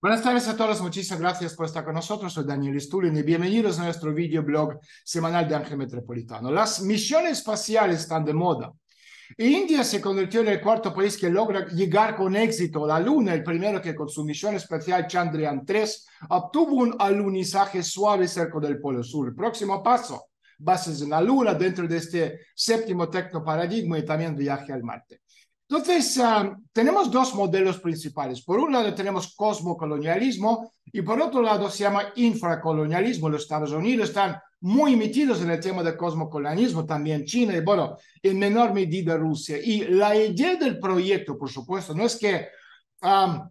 Buenas tardes a todos, muchísimas gracias por estar con nosotros. Soy Daniel Stulin y bienvenidos a nuestro videoblog semanal de Ángel Metropolitano. Las misiones espaciales están de moda. India se convirtió en el cuarto país que logra llegar con éxito a la Luna, el primero que con su misión espacial Chandrayaan 3 obtuvo un alunizaje suave cerca del Polo Sur. El próximo paso, bases en la Luna dentro de este séptimo tecnoparadigma y también viaje al Marte. Entonces, ah, tenemos dos modelos principales. Por un lado tenemos cosmocolonialismo y por otro lado se llama infracolonialismo. Los Estados Unidos están muy metidos en el tema del cosmocolonialismo, también China y, bueno, en menor medida Rusia. Y la idea del proyecto, por supuesto, no es que um,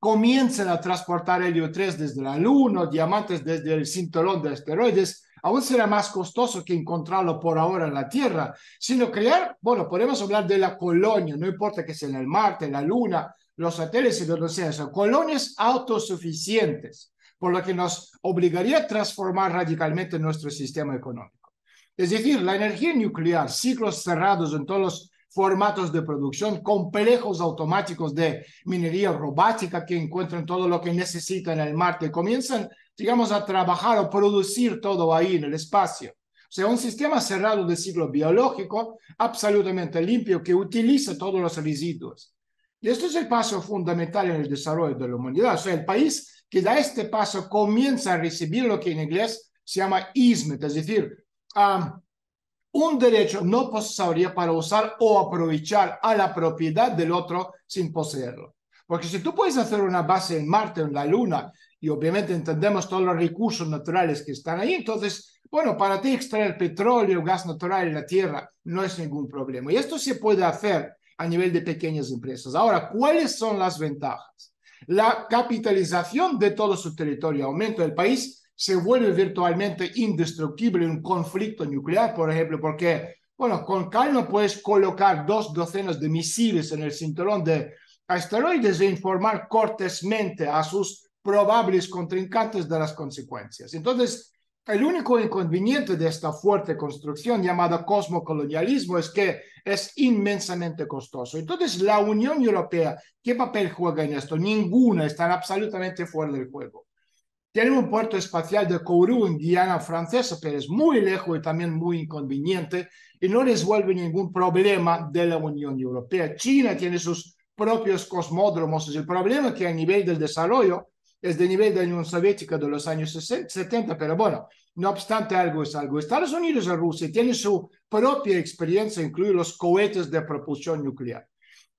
comiencen a transportar helio 3 desde la Luna, diamantes desde el cinturón de asteroides, aún será más costoso que encontrarlo por ahora en la Tierra, sino crear, bueno, podemos hablar de la colonia, no importa que sea en el Marte, la Luna, los satélites donde sea, son colonias autosuficientes, por lo que nos obligaría a transformar radicalmente nuestro sistema económico. Es decir, la energía nuclear, ciclos cerrados en todos los formatos de producción, complejos automáticos de minería robótica que encuentran todo lo que necesitan en el Marte, comienzan digamos, a trabajar o producir todo ahí en el espacio. O sea, un sistema cerrado de ciclo biológico absolutamente limpio que utiliza todos los residuos. Y esto es el paso fundamental en el desarrollo de la humanidad. O sea, el país que da este paso comienza a recibir lo que en inglés se llama easement, es decir, un derecho no posesorio para usar o aprovechar a la propiedad del otro sin poseerlo. Porque si tú puedes hacer una base en Marte o en la Luna y obviamente entendemos todos los recursos naturales que están ahí, entonces, bueno, para ti extraer petróleo, gas natural en la tierra no es ningún problema. Y esto se puede hacer a nivel de pequeñas empresas. Ahora, ¿cuáles son las ventajas? La capitalización de todo su territorio aumenta. El país se vuelve virtualmente indestructible en un conflicto nuclear, por ejemplo, porque, bueno, con calma puedes colocar dos docenas de misiles en el cinturón de asteroides e informar cortésmente a sus probables contrincantes de las consecuencias. Entonces, el único inconveniente de esta fuerte construcción llamada cosmocolonialismo es que es inmensamente costoso. Entonces, la Unión Europea, ¿qué papel juega en esto? Ninguna, están absolutamente fuera del juego. Tienen un puerto espacial de Kourou en Guiana francesa, pero es muy lejos y también muy inconveniente y no resuelve ningún problema de la Unión Europea. China tiene sus propios cosmódromos. El problema es que a nivel del desarrollo es de nivel de la Unión Soviética de los años 70, pero bueno, no obstante, algo es algo. Estados Unidos y Rusia tienen su propia experiencia, incluidos los cohetes de propulsión nuclear.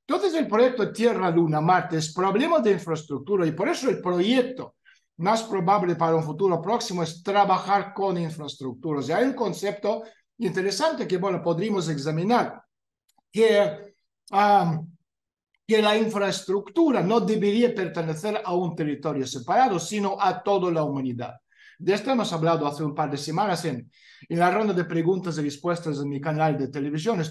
Entonces, el proyecto Tierra-Luna-Marte es problema de infraestructura y por eso el proyecto más probable para un futuro próximo es trabajar con infraestructuras. Y hay un concepto interesante que, bueno, podríamos examinar, que um, que la infraestructura no debería pertenecer a un territorio separado, sino a toda la humanidad. De esto hemos hablado hace un par de semanas en, en la ronda de preguntas y respuestas en mi canal de televisión,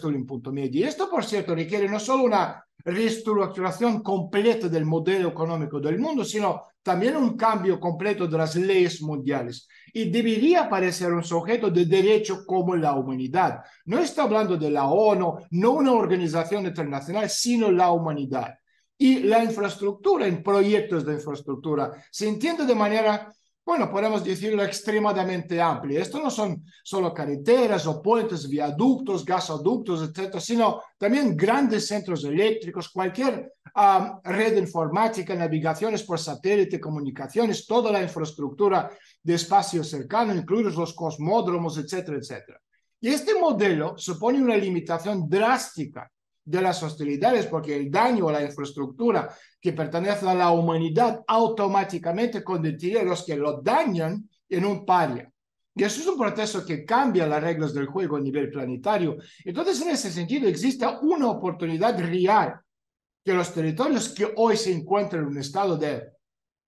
Medio. Y esto, por cierto, requiere no solo una reestructuración completa del modelo económico del mundo, sino también un cambio completo de las leyes mundiales. Y debería parecer un sujeto de derecho como la humanidad. No está hablando de la ONU, no una organización internacional, sino la humanidad. Y la infraestructura en proyectos de infraestructura se entiende de manera bueno, podemos decirlo extremadamente amplia. Esto no son solo carreteras o puentes, viaductos, gasoductos, etcétera, sino también grandes centros eléctricos, cualquier red informática, navegaciones por satélite, comunicaciones, toda la infraestructura de espacio cercano, incluidos los cosmódromos, etcétera, etcétera. Y este modelo supone una limitación drástica de las hostilidades, porque el daño a la infraestructura que pertenece a la humanidad automáticamente convertiría a los que lo dañan en un paria. Y eso es un proceso que cambia las reglas del juego a nivel planetario. Entonces, en ese sentido, existe una oportunidad real que los territorios que hoy se encuentran en un estado de,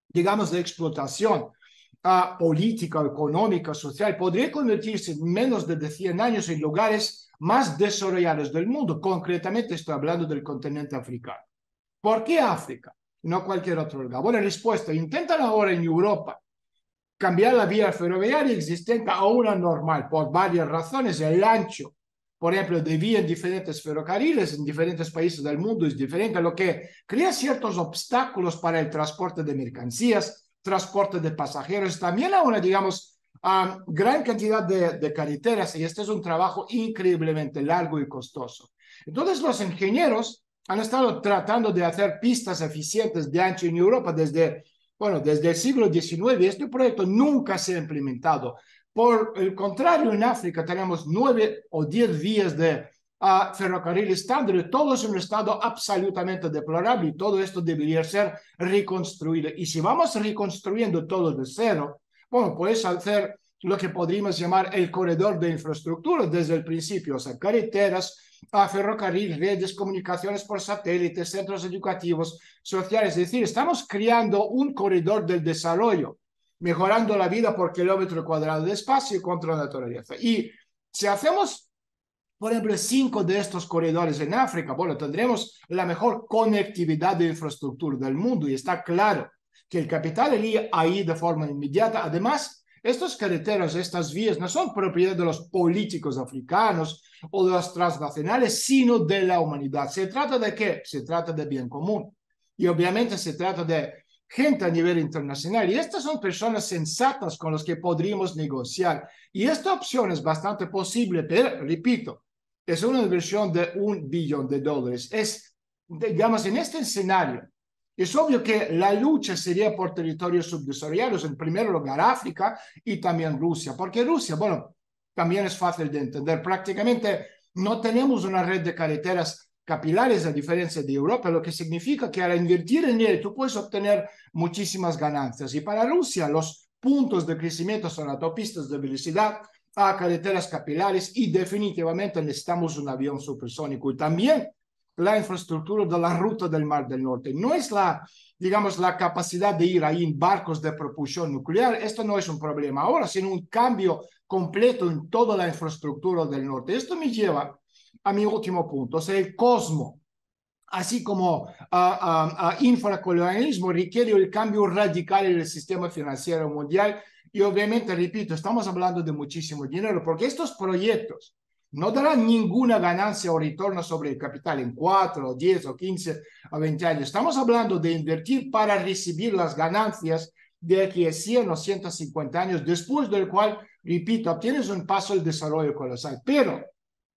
digamos, de explotación uh, política, económica, social, podrían convertirse en menos de 100 años en lugares más desarrollados del mundo. Concretamente estoy hablando del continente africano. ¿Por qué África? No cualquier otro lugar. Buena respuesta. Intentan ahora en Europa cambiar la vía ferroviaria existente a una normal por varias razones. El ancho por ejemplo, de vía en diferentes ferrocarriles en diferentes países del mundo es diferente, lo que crea ciertos obstáculos para el transporte de mercancías, transporte de pasajeros, también a una, digamos, gran cantidad de, de carreteras y este es un trabajo increíblemente largo y costoso. Entonces los ingenieros han estado tratando de hacer pistas eficientes de ancho en Europa desde, bueno, desde el siglo XIX este proyecto nunca se ha implementado. Por el contrario, en África tenemos nueve o diez vías de uh, ferrocarril estándar, y todos en un estado absolutamente deplorable y todo esto debería ser reconstruido. Y si vamos reconstruyendo todo de cero, bueno, puedes hacer lo que podríamos llamar el corredor de infraestructura desde el principio, o sea, carreteras, a ferrocarril, redes, comunicaciones por satélite, centros educativos, sociales. Es decir, estamos creando un corredor del desarrollo, mejorando la vida por kilómetro cuadrado de espacio contra la naturaleza. Y si hacemos, por ejemplo, cinco de estos corredores en África, bueno, tendremos la mejor conectividad de infraestructura del mundo y está claro que el capital iría ahí de forma inmediata. Además, estos carreteras, estas vías no son propiedad de los políticos africanos o de los transnacionales, sino de la humanidad. ¿Se trata de qué? Se trata de bien común. Y obviamente se trata de gente a nivel internacional. Y estas son personas sensatas con las que podríamos negociar. Y esta opción es bastante posible, pero repito, es una inversión de un billón de dólares. Es, digamos, en este escenario, es obvio que la lucha sería por territorios subdesarrollados, en primer lugar África y también Rusia, porque Rusia, bueno, también es fácil de entender, prácticamente no tenemos una red de carreteras capilares a diferencia de Europa, lo que significa que al invertir en él tú puedes obtener muchísimas ganancias. Y para Rusia los puntos de crecimiento son autopistas de velocidad, a carreteras capilares y definitivamente necesitamos un avión supersónico y también la infraestructura de la ruta del Mar del Norte. No es la, digamos, la capacidad de ir ahí en barcos de propulsión nuclear, esto no es un problema ahora, sino un cambio completo en toda la infraestructura del norte. Esto me lleva a mi último punto, o sea, el cosmo, así como uh, uh, infracolonialismo, requiere el cambio radical en el sistema financiero mundial. Y obviamente, repito, estamos hablando de muchísimo dinero, porque estos proyectos no darán ninguna ganancia o retorno sobre el capital en 4, 10 o 15 o 20 años. Estamos hablando de invertir para recibir las ganancias de aquí a 100 o 150 años, después del cual, repito, obtienes un paso al desarrollo colosal. Pero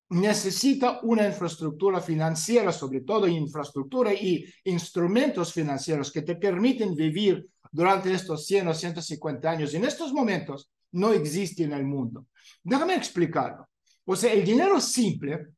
necesita una infraestructura financiera, sobre todo infraestructura y instrumentos financieros que te permiten vivir durante estos 100 o 150 años. En estos momentos no existe en el mundo. Déjame explicarlo. O sea, el dinero simple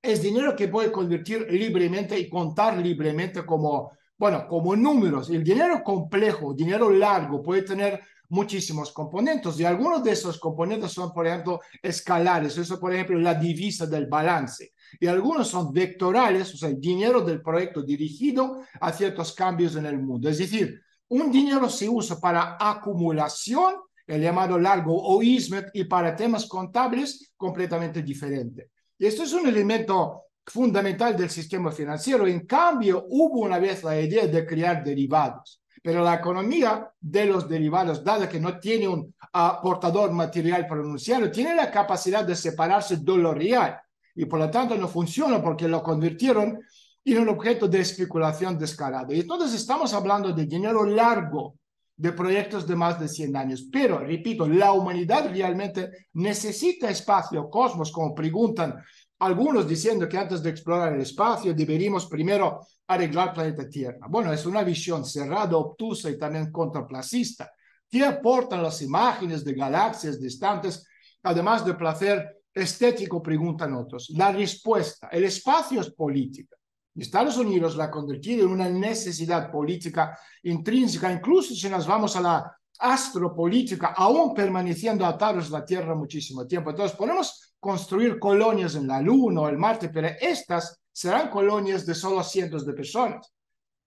es dinero que puede convertir libremente y contar libremente como, bueno, como números. El dinero complejo, dinero largo, puede tener muchísimos componentes y algunos de esos componentes son, por ejemplo, escalares. Eso, por ejemplo, la divisa del balance. Y algunos son vectorales, o sea, el dinero del proyecto dirigido a ciertos cambios en el mundo. Es decir, un dinero se usa para acumulación el llamado largo o ISMET, y para temas contables completamente diferente. Y esto es un elemento fundamental del sistema financiero. En cambio, hubo una vez la idea de crear derivados, pero la economía de los derivados, dada que no tiene un aportador material pronunciado, tiene la capacidad de separarse de lo real y por lo tanto no funciona porque lo convirtieron en un objeto de especulación descarada. Y entonces estamos hablando de dinero largo de proyectos de más de 100 años. Pero, repito, la humanidad realmente necesita espacio, cosmos, como preguntan algunos diciendo que antes de explorar el espacio deberíamos primero arreglar planeta Tierra. Bueno, es una visión cerrada, obtusa y también contraplacista. ¿Qué aportan las imágenes de galaxias distantes, además de placer estético, preguntan otros? La respuesta, el espacio es política. Estados Unidos la ha convertido en una necesidad política intrínseca, incluso si nos vamos a la astropolítica, aún permaneciendo atados a la Tierra muchísimo tiempo. Entonces, podemos construir colonias en la Luna o el Marte, pero estas serán colonias de solo cientos de personas.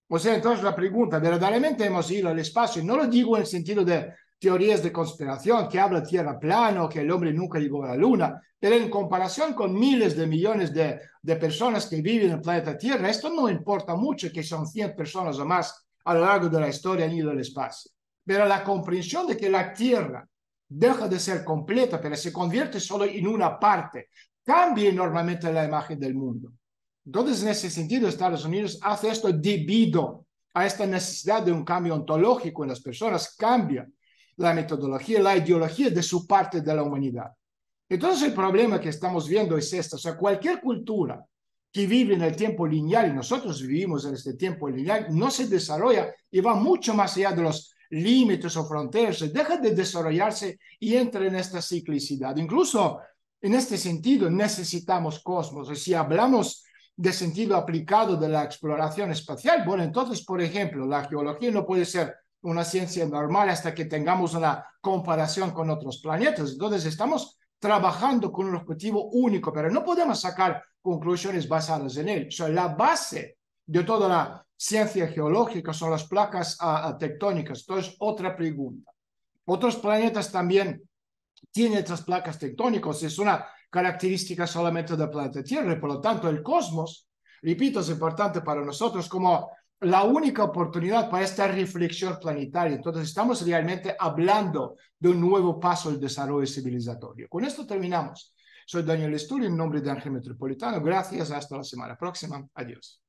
O sea, entonces la pregunta, ¿verdaderamente hemos ido al espacio? Y no lo digo en el sentido de teorías de conspiración que habla tierra plano, que el hombre nunca llegó a la luna, pero en comparación con miles de millones de, de personas que viven en el planeta Tierra, esto no importa mucho que son 100 personas o más a lo largo de la historia han ido al espacio. Pero la comprensión de que la Tierra deja de ser completa, pero se convierte solo en una parte, cambia enormemente la imagen del mundo. Entonces, en ese sentido, Estados Unidos hace esto debido a esta necesidad de un cambio ontológico en las personas, cambia la metodología, la ideología de su parte de la humanidad. Entonces, el problema que estamos viendo es esto, o sea, cualquier cultura que vive en el tiempo lineal, y nosotros vivimos en este tiempo lineal, no se desarrolla y va mucho más allá de los límites o fronteras, deja de desarrollarse y entra en esta ciclicidad. Incluso en este sentido necesitamos cosmos. Si hablamos de sentido aplicado de la exploración espacial, bueno, entonces, por ejemplo, la geología no puede ser una ciencia normal hasta que tengamos una comparación con otros planetas. Entonces, estamos trabajando con un objetivo único, pero no podemos sacar conclusiones basadas en él. O sea, la base de toda la ciencia geológica son las placas tectónicas. Entonces, otra pregunta. Otros planetas también tienen estas placas tectónicas. Es una característica solamente del planeta Tierra. Por lo tanto, el cosmos, repito, es importante para nosotros como la única oportunidad para esta reflexión planetaria. Entonces, estamos realmente hablando de un nuevo paso del desarrollo civilizatorio. Con esto terminamos. Soy Daniel Esturi en nombre de Ángel Metropolitano. Gracias. Hasta la semana próxima. Adiós.